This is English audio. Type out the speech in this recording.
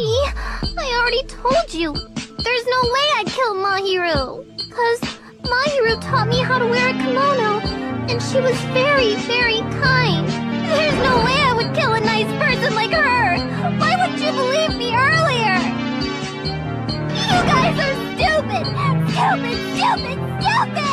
I already told you. There's no way I'd kill Mahiru. Cause Mahiru taught me how to wear a kimono, and she was very, very kind. There's no way I would kill a nice person like her. Why would you believe me earlier? You guys are stupid, stupid! Stupid, stupid,